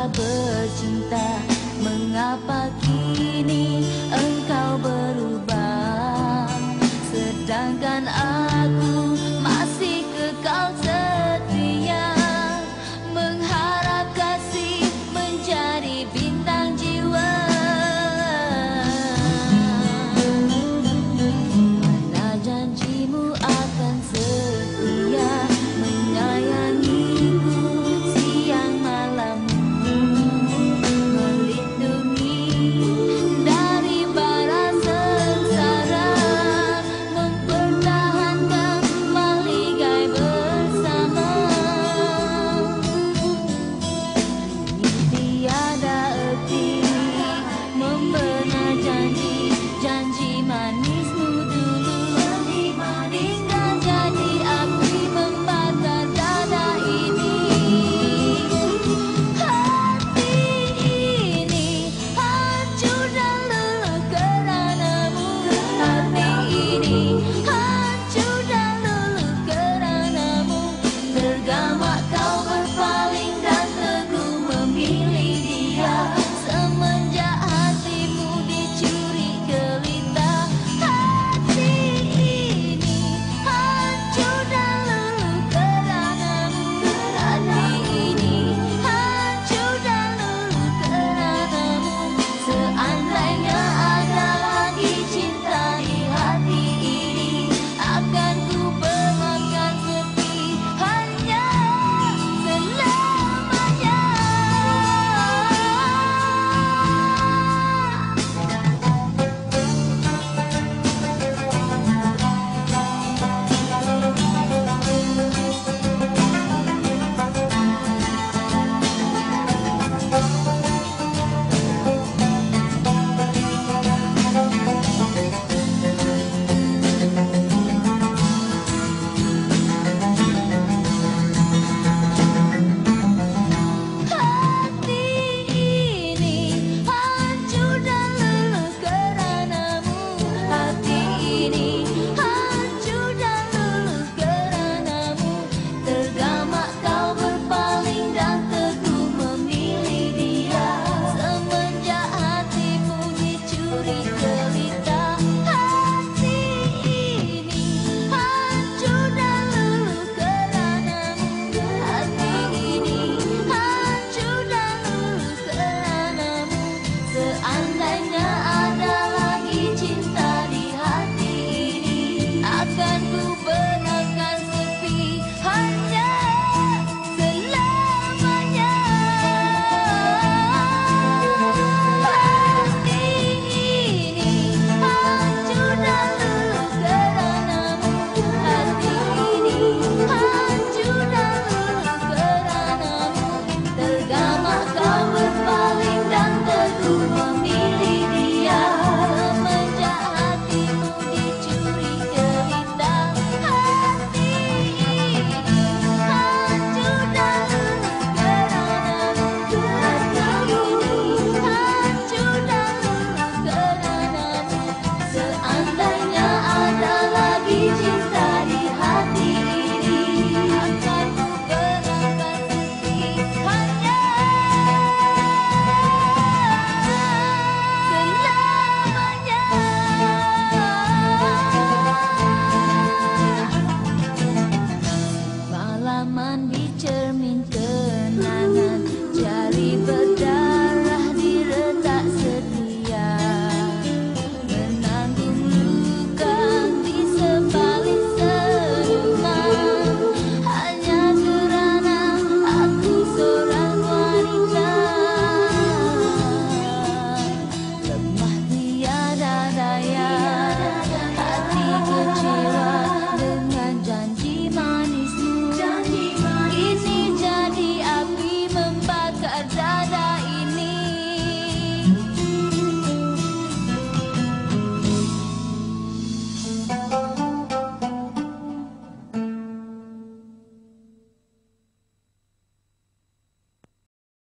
akan Thank you. Аллаһ